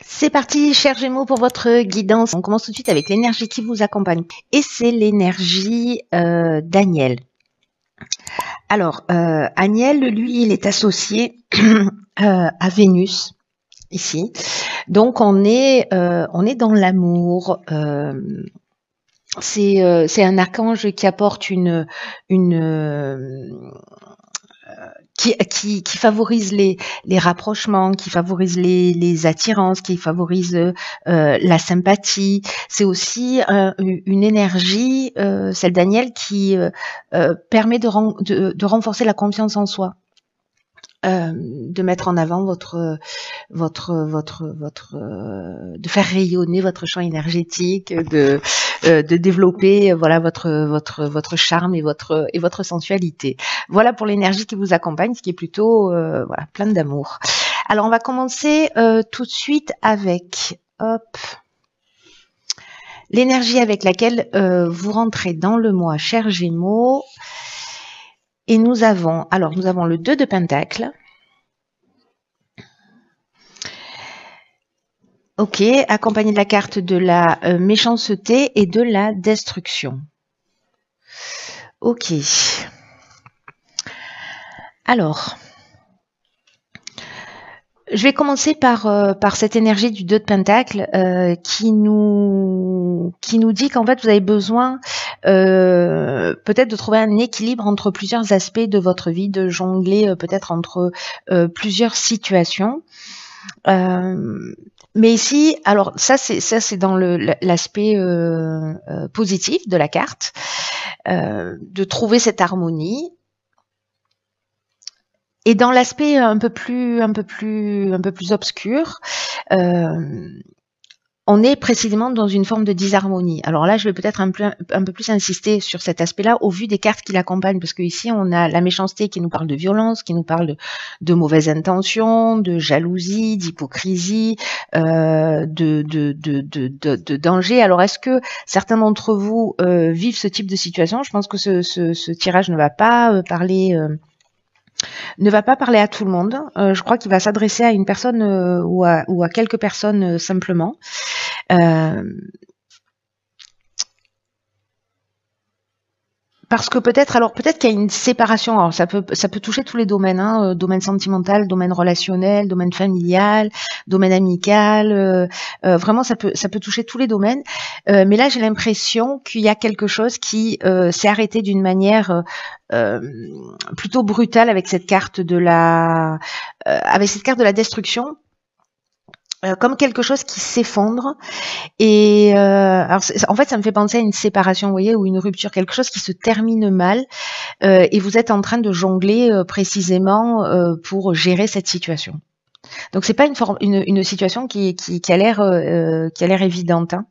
C'est parti, chers Gémeaux, pour votre guidance. On commence tout de suite avec l'énergie qui vous accompagne. Et c'est l'énergie euh, d'Aniel. Alors, euh, Aniel, lui, il est associé euh, à Vénus, ici. Donc, on est, euh, on est dans l'amour. Euh, c'est un archange qui apporte une, une qui, qui, qui, favorise les, les rapprochements, qui favorise les, les attirances, qui favorise euh, la sympathie. C'est aussi euh, une énergie, euh, celle Daniel, qui euh, permet de, de, de renforcer la confiance en soi. Euh, de mettre en avant votre votre votre votre euh, de faire rayonner votre champ énergétique de euh, de développer voilà votre votre votre charme et votre et votre sensualité. Voilà pour l'énergie qui vous accompagne ce qui est plutôt voilà plein d'amour. Alors on va commencer tout de suite avec hop l'énergie avec laquelle vous rentrez dans le mois cher Gémeaux et nous avons, alors nous avons le 2 de Pentacle. Ok, accompagné de la carte de la euh, méchanceté et de la destruction. Ok. Alors, je vais commencer par, euh, par cette énergie du 2 de Pentacle euh, qui, nous, qui nous dit qu'en fait vous avez besoin euh, peut-être de trouver un équilibre entre plusieurs aspects de votre vie, de jongler peut-être entre plusieurs situations. mais ici, alors ça c'est ça c'est dans l'aspect positif de la carte, de trouver cette harmonie. Et dans l'aspect un peu plus, un peu plus, un peu plus obscur, euh, on est précisément dans une forme de disharmonie. Alors là, je vais peut-être un, un, peu plus insister sur cet aspect-là au vu des cartes qui l'accompagnent, parce que ici, on a la méchanceté qui nous parle de violence, qui nous parle de, de mauvaises intentions, de jalousie, d'hypocrisie, euh, de, de, de, danger. Alors, est-ce que certains d'entre vous euh, vivent ce type de situation? Je pense que ce, ce, ce, tirage ne va pas euh, parler euh, ne va pas parler à tout le monde. Euh, je crois qu'il va s'adresser à une personne euh, ou, à, ou, à, quelques personnes euh, simplement. Parce que peut-être, alors peut-être qu'il y a une séparation. Alors ça peut, ça peut toucher tous les domaines, hein, domaine sentimental, domaine relationnel, domaine familial, domaine amical. Euh, vraiment, ça peut, ça peut toucher tous les domaines. Euh, mais là, j'ai l'impression qu'il y a quelque chose qui euh, s'est arrêté d'une manière plutôt brutale avec cette carte de la, avec cette carte de la destruction euh, comme quelque chose qui s'effondre et euh, en fait ça me fait penser à une séparation vous voyez ou une rupture quelque chose qui se termine mal euh, et vous êtes en train de jongler précisément pour gérer cette situation donc c'est pas une, forme, une, situation qui, qui, qui a l'air qui évidente hein.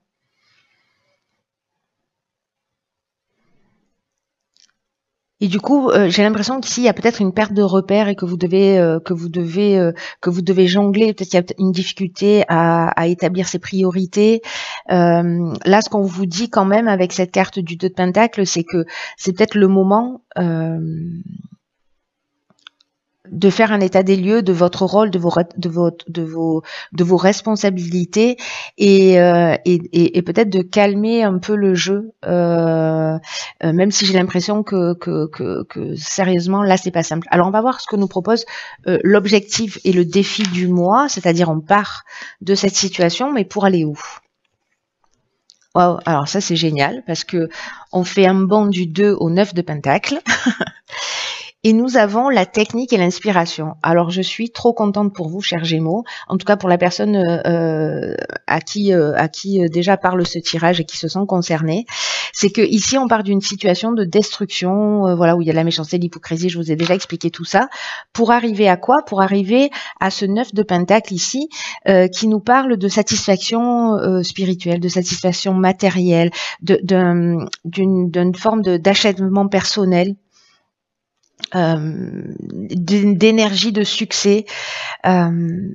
Et du coup, euh, j'ai l'impression qu'ici il y a peut-être une perte de repères et que vous devez euh, que vous devez euh, que vous devez jongler. Peut-être qu'il y a une difficulté à, à établir ses priorités. là, ce qu'on vous dit quand même avec cette carte du 2 de Pentacle, c'est que c'est peut-être le moment de faire un état des lieux de votre rôle, de vos de vos de vos de vos responsabilités et euh, et, et, peut-être de calmer un peu le jeu, euh, euh, même si j'ai l'impression que, que, que que sérieusement là c'est pas simple. Alors on va voir ce que nous propose l'objectif et le défi du mois, c'est-à-dire on part de cette situation, mais pour aller où? Wow, alors ça c'est génial parce que on fait un bond du 2 au 9 de Pentacle. Et nous avons la technique et l'inspiration. Alors je suis trop contente pour vous, chers Gémeaux, en tout cas pour la personne euh, euh à qui, euh, à qui euh, déjà parle ce tirage et qui se sent concernée. C'est que ici on part d'une situation de destruction, voilà où il y a la méchanceté, l'hypocrisie. Je vous ai déjà expliqué tout ça. Pour arriver à quoi? Pour arriver à ce neuf de pentacle ici, qui nous parle de satisfaction spirituelle, de satisfaction matérielle, d'une forme d'achèvement personnel euh, d'énergie, de succès. Euh,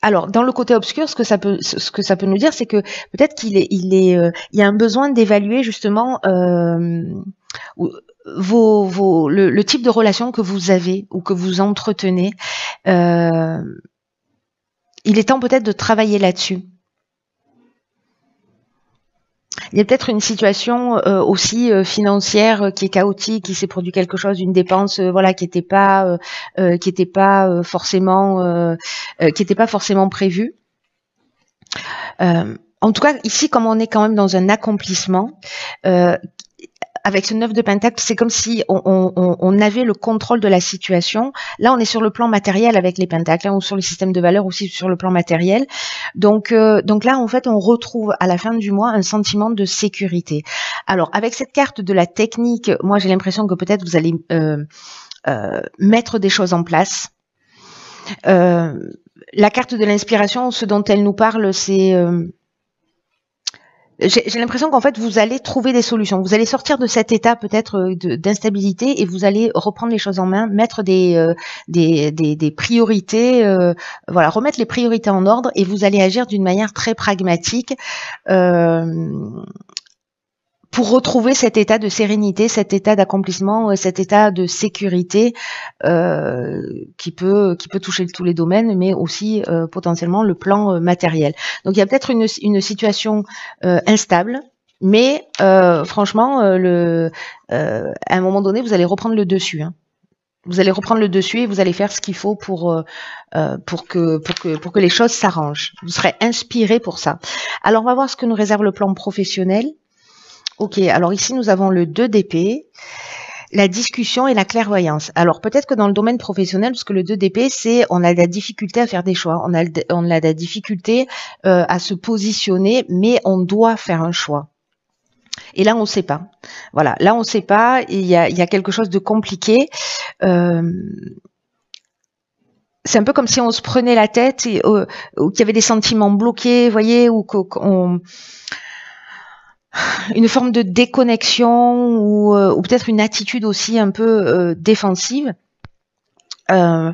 alors, dans le côté obscur, ce que ça peut, ce que ça peut nous dire, c'est que peut-être qu'il est, il est, euh, il y a un besoin d'évaluer justement vos, vos, le, type de relation que vous avez ou que vous entretenez. il est temps peut-être de travailler là-dessus. Il y a peut-être une situation euh, aussi euh, financière euh, qui est chaotique, qui s'est produit quelque chose, une dépense, voilà, qui n'était pas, qui était pas forcément, qui n'était pas forcément prévue. en tout cas, ici, comme on est quand même dans un accomplissement, avec ce 9 de pentacle, c'est comme si on, avait le contrôle de la situation. Là, on est sur le plan matériel avec les pentacles, hein, ou sur le système de valeur aussi sur le plan matériel. Donc, euh, donc là, en fait, on retrouve à la fin du mois un sentiment de sécurité. Alors, avec cette carte de la technique, moi, j'ai l'impression que peut-être vous allez euh, euh, mettre des choses en place. la carte de l'inspiration, ce dont elle nous parle, c'est j'ai l'impression qu'en fait vous allez trouver des solutions. Vous allez sortir de cet état peut-être euh, d'instabilité et vous allez reprendre les choses en main, mettre des euh, des, des, des, priorités, euh, voilà, remettre les priorités en ordre et vous allez agir d'une manière très pragmatique. Euh, pour retrouver cet état de sérénité, cet état d'accomplissement, euh, cet état de sécurité euh, qui peut qui peut toucher tous les domaines, mais aussi euh, potentiellement le plan euh, matériel. Donc il y a peut-être une, une situation euh, instable, mais franchement, le à un moment donné, vous allez reprendre le dessus. Hein. Vous allez reprendre le dessus et vous allez faire ce qu'il faut pour pour que pour que pour que les choses s'arrangent. Vous serez inspiré pour ça. Alors on va voir ce que nous réserve le plan professionnel. Ok, alors ici nous avons le 2 d'épée, la discussion et la clairvoyance. Alors peut-être que dans le domaine professionnel, parce que le 2 d'épée, c'est on a la difficulté à faire des choix, on a, on a la difficulté euh, à se positionner, mais on doit faire un choix. Et là, on ne sait pas. Voilà, là, on ne sait pas. Il y a, y a quelque chose de compliqué. Euh, c'est un peu comme si on se prenait la tête et euh, ou qu'il y avait des sentiments bloqués, vous voyez, ou qu'on une forme de déconnexion ou, euh, ou peut-être une attitude aussi un peu euh, défensive. Euh,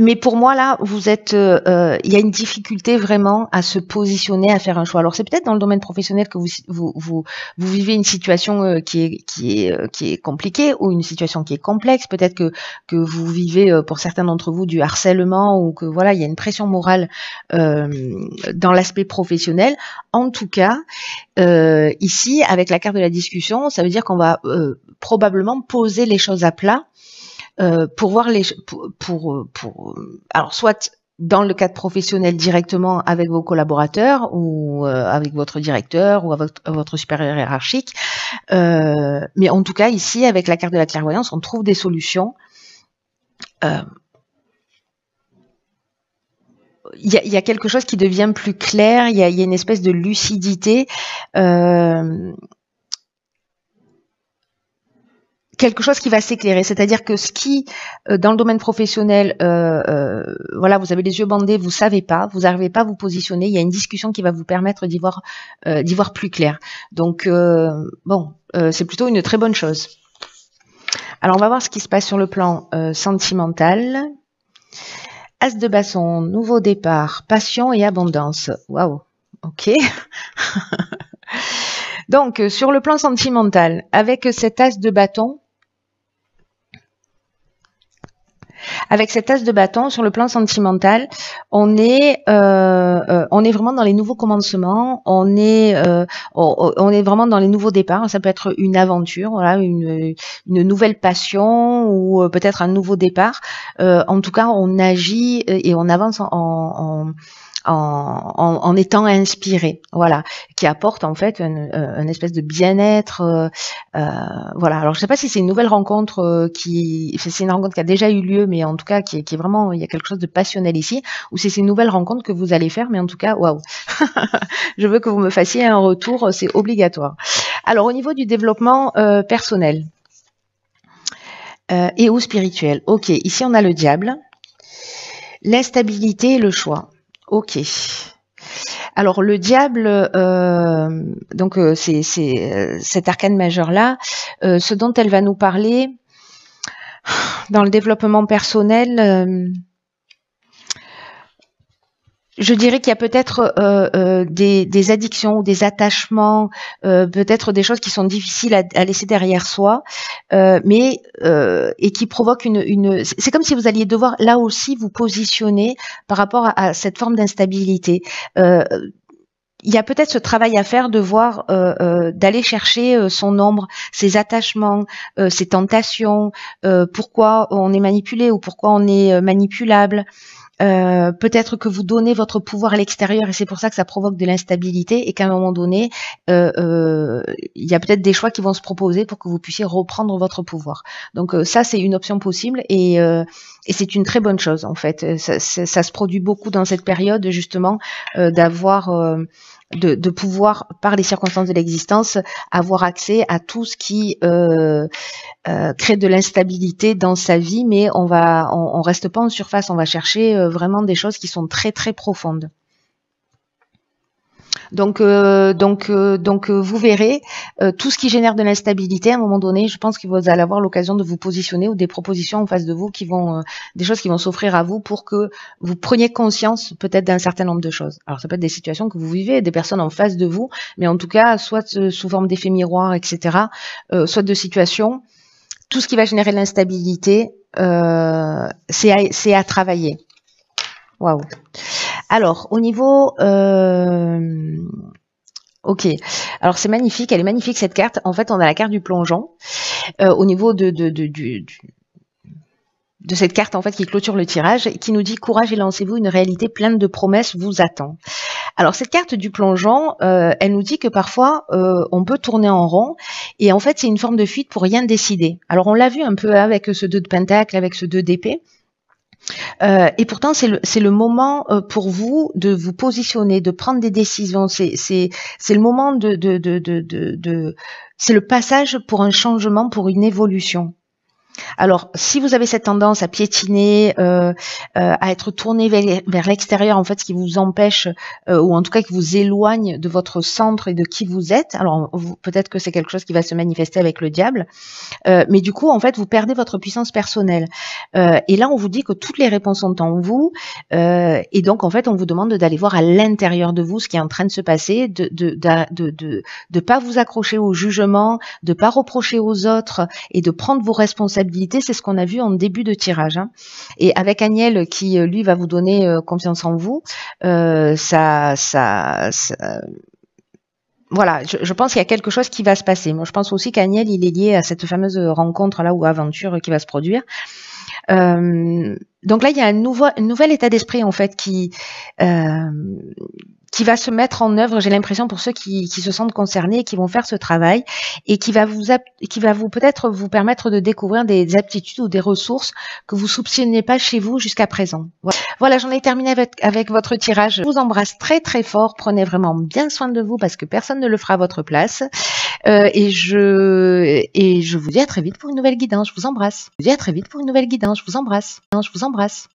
mais pour moi là, vous êtes, euh, euh, il y a une difficulté vraiment à se positionner, à faire un choix. Alors c'est peut-être dans le domaine professionnel que vous vous vous, vous vivez une situation euh, qui est qui est qui est compliquée ou une situation qui est complexe. Peut-être que que vous vivez pour certains d'entre vous du harcèlement ou que voilà il y a une pression morale dans l'aspect professionnel. En tout cas, ici avec la carte de la discussion, ça veut dire qu'on va probablement poser les choses à plat euh, pour voir les pour, pour, alors soit dans le cadre professionnel directement avec vos collaborateurs ou euh, avec votre directeur ou avec votre supérieur hiérarchique. Euh, mais en tout cas, ici, avec la carte de la clairvoyance, on trouve des solutions. Il y, a, quelque chose qui devient plus clair, il y a une espèce de lucidité. Euh, quelque chose qui va s'éclairer. C'est-à-dire que ce qui, euh, dans le domaine professionnel, euh, euh, voilà, vous avez les yeux bandés, vous savez pas, vous n'arrivez pas à vous positionner. Il y a une discussion qui va vous permettre d'y voir, d'y voir plus clair. Donc, bon, c'est plutôt une très bonne chose. Alors, on va voir ce qui se passe sur le plan sentimental. As de basson, nouveau départ, passion et abondance. Waouh. Ok. Donc, sur le plan sentimental, avec cet as de bâton, Avec cette as de bâton, sur le plan sentimental, on est, euh, euh, on est vraiment dans les nouveaux commencements. On est, euh, on, est vraiment dans les nouveaux départs. Ça peut être une aventure, voilà, une, une nouvelle passion ou peut-être un nouveau départ. en tout cas, on agit et on avance en en, en, étant inspiré, voilà, qui apporte en fait une, euh, espèce de bien-être, euh, euh, voilà. Alors je sais pas si c'est une nouvelle rencontre qui, c'est une rencontre qui a déjà eu lieu, mais en tout cas qui qui est vraiment, il y a quelque chose de passionnel ici, ou si c'est une nouvelle rencontre que vous allez faire, mais en tout cas, waouh, je veux que vous me fassiez un retour, c'est obligatoire. Alors au niveau du développement personnel et ou spirituel, ok, ici on a le diable, l'instabilité et le choix. Ok. Alors le diable, euh, donc euh, c'est euh, cet arcane majeur là, ce dont elle va nous parler dans le développement personnel. Je dirais qu'il y a peut-être euh, euh, des, addictions ou des attachements, euh, peut-être des choses qui sont difficiles à, laisser derrière soi, mais et qui provoquent une. C'est comme si vous alliez devoir là aussi vous positionner par rapport à, cette forme d'instabilité. il y a peut-être ce travail à faire de voir, d'aller chercher son ombre, ses attachements, ses tentations, pourquoi on est manipulé ou pourquoi on est manipulable. Euh, peut-être que vous donnez votre pouvoir à l'extérieur et c'est pour ça que ça provoque de l'instabilité et qu'à un moment donné, euh, euh, il y a peut-être des choix qui vont se proposer pour que vous puissiez reprendre votre pouvoir. Donc ça, c'est une option possible et, et c'est une très bonne chose en fait. Ça, ça, se produit beaucoup dans cette période justement d'avoir de, pouvoir, par les circonstances de l'existence, avoir accès à tout ce qui euh, euh, crée de l'instabilité dans sa vie, mais on va, on, on, reste pas en surface, on va chercher euh, vraiment des choses qui sont très très profondes. Donc, euh, donc, euh, donc, euh, vous verrez tout ce qui génère de l'instabilité. À un moment donné, je pense que vous allez avoir l'occasion de vous positionner ou des propositions en face de vous qui vont, des choses qui vont s'offrir à vous pour que vous preniez conscience peut-être d'un certain nombre de choses. Alors, ça peut être des situations que vous vivez, des personnes en face de vous, mais en tout cas, soit sous forme d'effet miroir, etc., soit de situations. Tout ce qui va générer l'instabilité, c'est à travailler. Waouh. Alors, au niveau... Euh, ok. Alors, c'est magnifique. Elle est magnifique, cette carte. En fait, on a la carte du plongeon. Euh, au niveau de, de, de, cette carte en fait qui clôture le tirage, qui nous dit courage et lancez-vous, une réalité pleine de promesses vous attend. Alors cette carte du plongeon, euh, elle nous dit que parfois on peut tourner en rond et en fait c'est une forme de fuite pour rien décider. Alors on l'a vu un peu avec ce 2 de pentacle, avec ce 2 d'épée. Euh, et pourtant, c'est le, le, moment euh, pour vous de vous positionner, de prendre des décisions. C'est le moment de, de, de, de, de c'est le passage pour un changement, pour une évolution. Alors, si vous avez cette tendance à piétiner, euh, euh, à être tourné vers, l'extérieur, en fait, ce qui vous empêche, euh, ou en tout cas qui vous éloigne de votre centre et de qui vous êtes, alors peut-être que c'est quelque chose qui va se manifester avec le diable, mais du coup, en fait, vous perdez votre puissance personnelle. et là, on vous dit que toutes les réponses sont en vous, et donc, en fait, on vous demande d'aller voir à l'intérieur de vous ce qui est en train de se passer, de de, de, de, de pas vous accrocher au jugement, de pas reprocher aux autres, et de prendre vos responsabilités c'est ce qu'on a vu en début de tirage. Hein. Et avec Agnel qui, euh, lui, va vous donner euh, confiance en vous, euh, ça, voilà, je, pense qu'il y a quelque chose qui va se passer. Moi, je pense aussi qu'Agnel, il est lié à cette fameuse rencontre là ou aventure qui va se produire. donc là, il y a un, nouveau, un nouvel état d'esprit en fait qui qui va se mettre en œuvre, j'ai l'impression, pour ceux qui, qui, se sentent concernés et qui vont faire ce travail et qui va vous, qui va vous peut-être vous permettre de découvrir des aptitudes ou des ressources que vous soupçonniez pas chez vous jusqu'à présent. Voilà, j'en ai terminé avec, avec votre tirage. Je vous embrasse très très fort. Prenez vraiment bien soin de vous parce que personne ne le fera à votre place. Euh, et je et je vous dis à très vite pour une nouvelle guidance. Je vous embrasse. Je vous dis à très vite pour une nouvelle guidance. Je vous embrasse. Je vous embrasse.